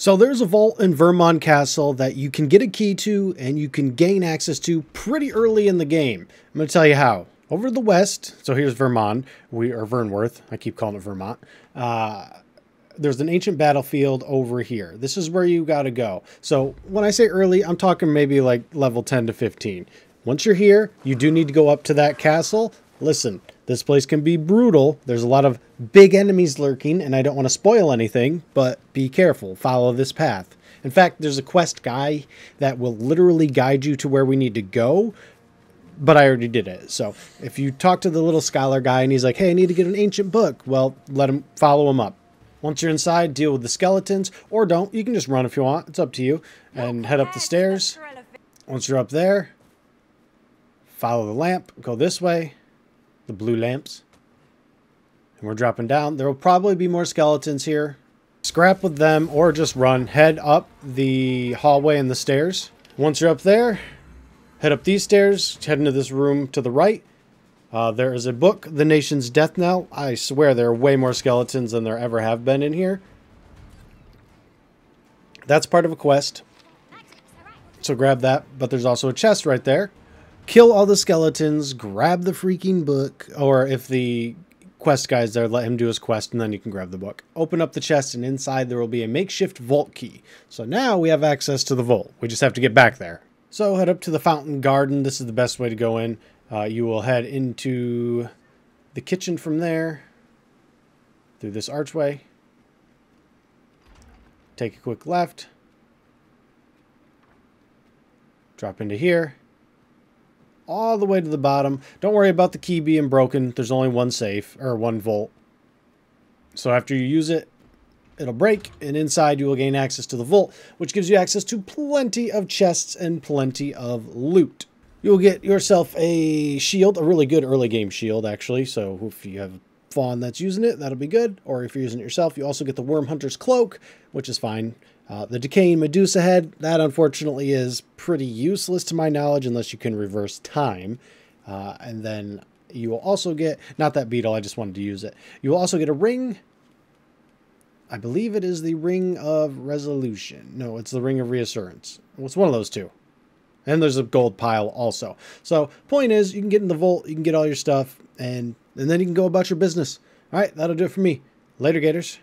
So there's a vault in Vermont Castle that you can get a key to and you can gain access to pretty early in the game. I'm going to tell you how. Over the west, so here's Vermont, we are Vernworth. I keep calling it Vermont. Uh, there's an ancient battlefield over here. This is where you got to go. So when I say early, I'm talking maybe like level 10 to 15. Once you're here, you do need to go up to that castle. Listen, this place can be brutal. There's a lot of big enemies lurking, and I don't want to spoil anything, but be careful. Follow this path. In fact, there's a quest guy that will literally guide you to where we need to go, but I already did it. So if you talk to the little scholar guy and he's like, hey, I need to get an ancient book, well, let him follow him up. Once you're inside, deal with the skeletons, or don't. You can just run if you want. It's up to you. And head up the stairs. Once you're up there, follow the lamp, go this way, the blue lamps. And we're dropping down. There will probably be more skeletons here. Scrap with them or just run. Head up the hallway and the stairs. Once you're up there, head up these stairs, head into this room to the right. Uh, there is a book, The Nation's Death Knell. I swear there are way more skeletons than there ever have been in here. That's part of a quest. So grab that. But there's also a chest right there kill all the skeletons, grab the freaking book, or if the quest guy's there, let him do his quest, and then you can grab the book. Open up the chest, and inside there will be a makeshift vault key. So now we have access to the vault. We just have to get back there. So head up to the fountain garden. This is the best way to go in. Uh, you will head into the kitchen from there, through this archway. Take a quick left. Drop into here all the way to the bottom. Don't worry about the key being broken. There's only one safe, or one vault. So after you use it, it'll break, and inside you will gain access to the vault, which gives you access to plenty of chests and plenty of loot. You'll get yourself a shield, a really good early game shield, actually. So if you have pawn that's using it, that'll be good. Or if you're using it yourself, you also get the Worm Hunter's Cloak, which is fine. Uh, the Decaying Medusa head, that unfortunately is pretty useless to my knowledge unless you can reverse time. Uh, and then you will also get, not that beetle, I just wanted to use it. You will also get a ring. I believe it is the Ring of Resolution. No, it's the Ring of Reassurance. It's one of those two. And there's a gold pile also. So point is, you can get in the vault, you can get all your stuff, and, and then you can go about your business. All right, that'll do it for me. Later, Gators.